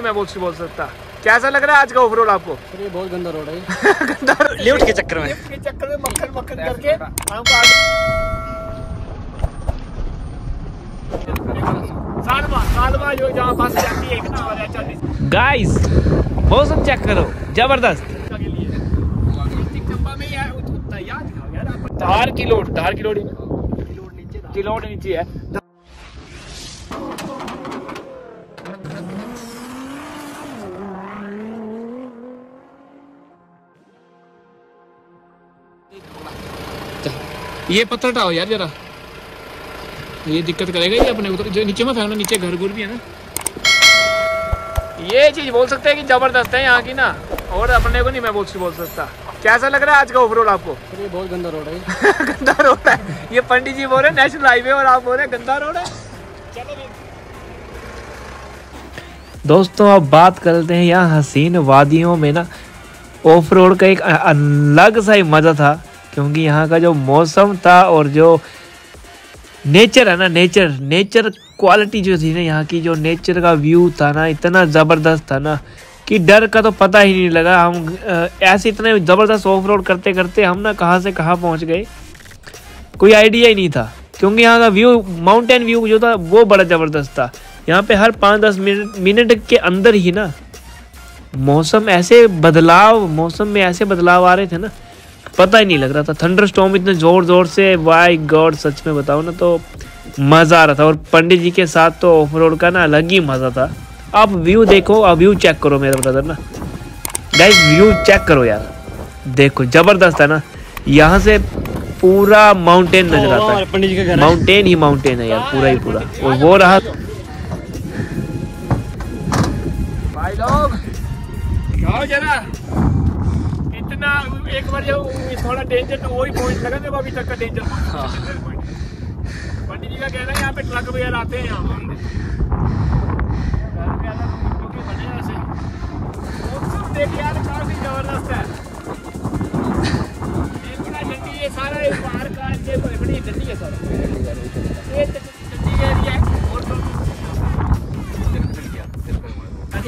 मैं बोल बोल सकता कैसा लग रहा है आज का ओवरऑल आपको? सर ये बहुत गंदा रोड है गंदा लिफ्ट के चक्कर में। लिफ्ट के चक्कर में मक्खन मक्खन करके हमको आगे। सालवा सालवा जो जहाँ बस जाती है इतना और अच्छा गाइस मौसम चेक करो। ज़बरदस्त। धार की लोड धार की लोड की लोड नीचे है। ये पत्थर हटाओ यार जरा। ये दिक्कत करेगा ये अपने उधर जो नीचे में फेंकना नीचे घर गुर भी है ना। ये चीज़ बोल सकते हैं कि ज़बरदस्त है यहाँ की ना। और अपने को नहीं मैं बोल बोल सकता। कैसा लग रहा है आज का ओवरऑल आपको? ये बहुत गंदा रोड है। गंदा रोड है। ये पंडित जी बोल रहे हैं नेशनल हाईवे और आप बोल रहे हैं गंदा रोड है। दोस्तों अब बात करते हैं यहाँ हसीन वादियों में ना। ऑफ़ रोड का एक अलग सा ही मज़ा था। क्योंकि यहाँ का जो मौसम था और जो नेचर है ना, नेचर नेचर क्वालिटी जो थी ना यहाँ की, जो नेचर का व्यू था ना, इतना ज़बरदस्त था ना कि डर का तो पता ही नहीं लगा। हम ऐसे इतने ज़बरदस्त ऑफ़ रोड करते करते हम ना कहाँ से कहाँ पहुँच गए। कोई आइडिया ही नहीं था। क्योंकि यहाँ का व्यू माउंटेन व्यू जो था, वो बड़ा ज़बरदस्त था। यहाँ पे हर पाँच दस मिनट मिनट के अंदर ही ना मौसम ऐसे बदलाव, मौसम में ऐसे बदलाव आ रहे थे ना पता ही नहीं लग रहा था। थंडर स्टॉम इतने ज़ोर ज़ोर से वाई गॉड सच में बताओ ना तो मज़ा आ रहा था। और पंडित जी के साथ तो ऑफ़ रोड का ना अलग ही मज़ा था। आप व्यू देखो आप व्यू चेक करो मेरा ब्रदर ना। गाइस व्यू चेक करो यार। देखो ज़बरदस्त है ना। यहाँ से पूरा माउंटेन नज़र आता है। है। माउंटेन ही माउंटेन है यार पूरा ही पूरा। और वो रहा भाई लोग। एक बार जब थोड़ा डेंजर तो वही पॉइंट लगा जब अभी तक का डेंजर पंडित जी का कहना है यहाँ पे ट्रक वगैरह आते हैं यहाँ। हैं। देख यार काफ़ी ज़बरदस्त है ये है सारा बाहर का ये बड़ी ठंडी है। सारा ये ठंडी एरिया और तो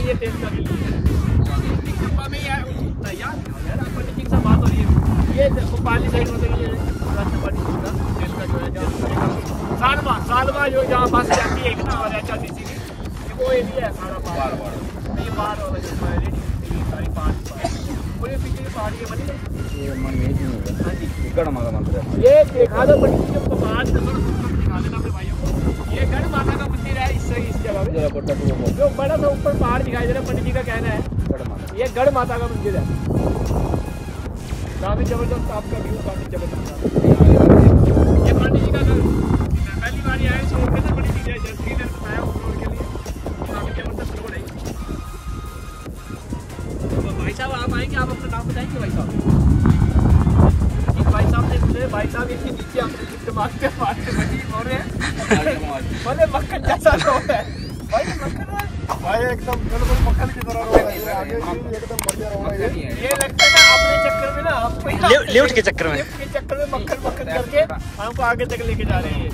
ये टेस्ट का भी डिब्बा में यार यार यार पाली साइड तो ये का जो है सालवा सालवा जो जहाँ बस जाती है एक ना और अच्छा सी सी ये वो एरिया है सारा बार बार ये बार वाला जो है सारी पाँच वो ये पीछे पहाड़ी बनी है? हाँ ये दिखा दो पंडित जी को बाहर से थोड़ा ऊपर दिखा देना अपने भाइयों को। ये गढ़ माता का मंदिर है इस इस जगह पे। जो बड़ा सा ऊपर पहाड़ दिखाई दे रहा है पंडित जी का कहना है। ये गढ़ माता का मंदिर है। काफ़ी ज़बरदस्त आपका व्यू काफ़ी ज़बरदस्त ये पंडित जी का घर। मैं पहली बार ही इसको जैसे हूँ रोड के लिए। काफ़ी ज़बरदस्त रोड है तो भाई साहब आप आएँगे आप अपना नाम बताएँगे भाई साहब? भाई साहब ने भाई साहब इतनी नीचे लिफ्ट मारते मारते बड़ी बोल रहे हैं। बोले मक्खन जैसा रोड है। भाई एकदम बिल्कुल मक्खन की तरह रोड आगे भी एकदम बढ़िया रोड ये। ये लगता है ना अपने चक्कर में ना आपको लिफ्ट के चक्कर में। लेफ़्ट के चक्कर में मक्खन मक्खन करके हमको आगे तक लेके जा रहे हैं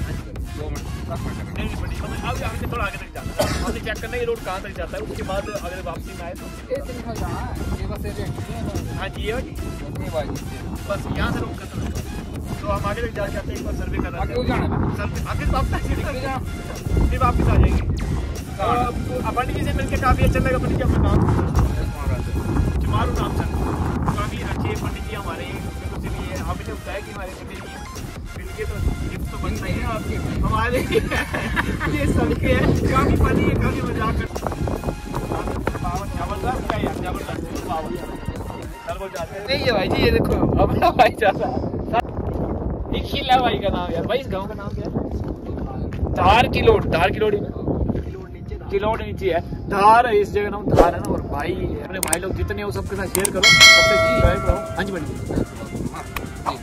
थोड़ा आगे तक जाना है चेक करना है रोड जाता उसके बाद अगर वापसी में आए तो हाँ जी ये यहाँ से रोक खत्म है तो हम आगे तक जा। जाते हैं एक आ जाएँगे पंडित जी से मिलकर काफ़ी अच्छा लगा पंडित जी अपना नाम जुमारू नाम ये सबके हैं काफ़ी फनी है, काफ़ी मज़ाक है हैं नहीं है भाई जी, ये देखो अपना भाई चला निखिल है भाई का नाम यार, भाई इस गाँव का नाम क्या है? धार की लोड, धार की लोड किलोड़ नीचे है। धार है, इस जगह नाम धार है ना, और भाई अपने भाई लोग जितने हो सबके साथ शेयर करो। सबसे सब्सक्राइब करो हाँ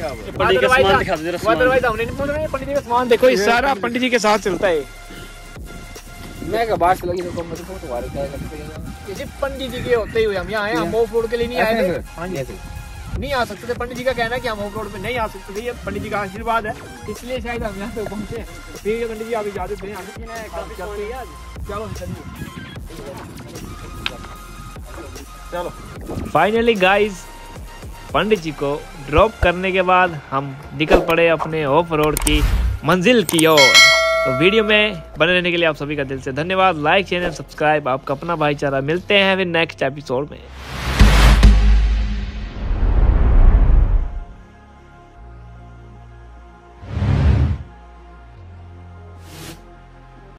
सामान दिखा दो जरा सामान। अदरवाइज़ हमने नहीं बोल रहे पंडित जी का सामान देखो ये सारा पंडित जी के साथ चलता है। मैं क्या बात लगी तो तो तुम्हारे क्या किसी पंडित जी के होते हुए हम यहाँ आए हम ऑफ़ रोड के लिए नहीं आए थे। हाँ जी नहीं। आ सकते थे पंडित जी का कहना है कि हम ऑफ़ रोड में नहीं आ सकते थे ये पंडित जी का आशीर्वाद है। इसलिए शायद हम यहाँ तक पहुँचे। है पंडित जी आप इजाज़त दें हैं चलो चलो। फाइनली गाइस पंडित जी को ड्रॉप करने के बाद हम निकल पड़े अपने ऑफ़ रोड की मंजिल की ओर। तो वीडियो में बने रहने के लिए आप सभी का दिल से धन्यवाद। लाइक चैनल सब्सक्राइब आपका अपना भाईचारा। मिलते हैं नेक्स्ट एपिसोड में।